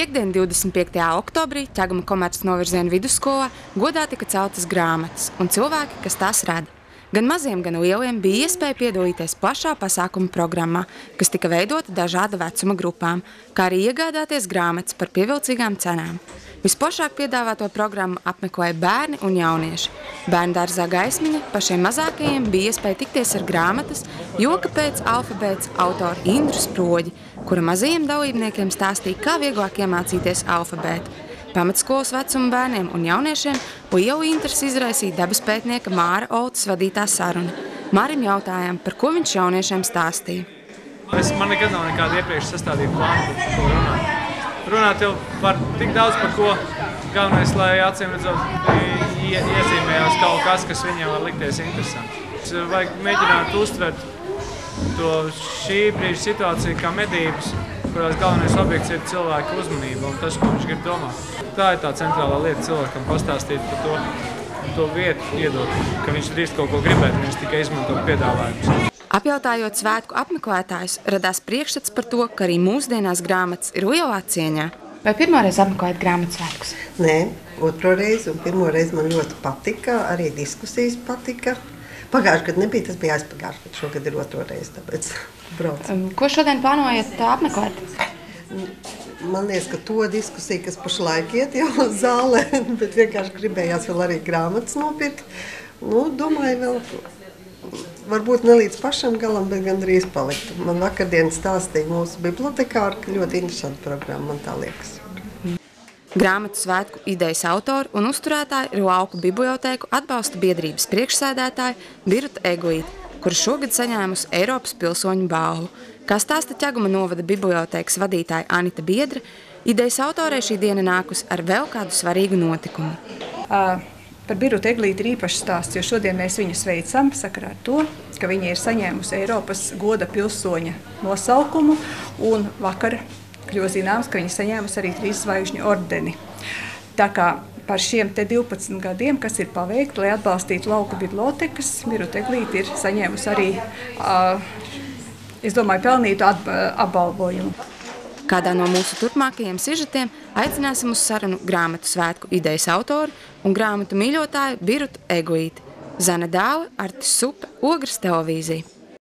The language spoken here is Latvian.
Piektdien, 25. oktobrī Ķeguma komerces novirziena vidusskolā godā tika celtas grāmatas un cilvēki, kas tās rada. Gan maziem, gan lieliem bija iespēja piedalīties plašā pasākuma programmā, kas tika veidota dažāda vecuma grupām, kā arī iegādāties grāmatas par pievilcīgām cenām. Visplašāk piedāvāto programmu apmeklēja bērni un jaunieši. Bērnu dārzā gaismiņa pašiem mazākajiem bija iespēja tikties ar grāmatas Joka pēc alfabēts autoru Indru Sproģi, kura mazajiem dalībniekiem stāstīja, kā vieglāk iemācīties alfabētu. Pamatskolas vecuma bērniem un jauniešiem lielu interesi izraisīja dabas pētnieka Māra Oltas vadītā saruna. Mārim jautājām, par ko viņš jauniešiem stāstīja. Es, man nekad nav nekāda iepriekš sastādīta plāna, par ko runāt. Runāt jau par tik daudz, par ko galvenais, lai acīm redzot, iezīmējās kaut kas, kas viņiem var likties interesants. Vajag mēģināt uztvert to šī brīža situāciju kā medības, kurās galvenais objekts ir cilvēka uzmanība un tas, ko viņš grib domāt. Tā ir tā centrālā lieta cilvēkam pastāstīt par to, to vietu, iedot, ka viņš drīz kaut ko gribēt, viņš tikai izmanto piedāvājumus. Apjautājot svētku apmeklētājus, radās priekšstats par to, ka arī mūsdienās grāmatas ir lielā cieņā. Vai pirmoreiz apmeklējat grāmatas svētkus? Nē, otro reizi un pirmo reizi man ļoti patika, arī diskusijas patika. Pagājušajā gadā nebija, tas bija aizpagājušajā gadā. Šogad ir otro reizi, tāpēc braucu. Um, ko šodien plānojat apmeklēt? Man liekas, ka to diskusiju, kas pašlaik iet jau zālē, bet vienkārši gribējās vēl arī grāmatas nopirkt. Nu, domāju, vēl varbūt ne līdz pašam galam, bet gandrīz palikt. Man vakardien stāstīja mūsu bibliotekāra, ka ļoti interesanta programma, man tā liekas. Grāmatu svētku idejas autori un uzturētāji ir Lauku bibliotēku atbalsta biedrības priekšsēdētāja Birta Egoīta, kura šogad saņēmusi Eiropas pilsoņu balvu. Kā stāsta Ķeguma novada bibliotēkas vadītāja Anita Biedra, idejas autorei šī diena nākus ar vēl kādu svarīgu notikumu. Uh, par Birtu Eglīti ir īpašs stāsts, jo šodien mēs viņu sveicam sakarā ar to, ka viņa ir saņēmusi Eiropas goda pilsoņa nosaukumu un vakar kļuva zināms, ka viņa saņēmusi arī trīs zvaigžņu ordeni. Tā kā par šiem 12 gadiem, kas ir paveikti, lai atbalstītu lauku bibliotekas, Miru Teglīti ir saņēmusi arī, uh, es domāju, pelnītu apbalvojumu. Kādā no mūsu turpmākajiem sižetiem aicināsim uz sarunu grāmatu svētku idejas autoru un grāmatu mīļotāju Birutu Egoīti. Zana Dāle, Artis Supe, Ogras televīzija.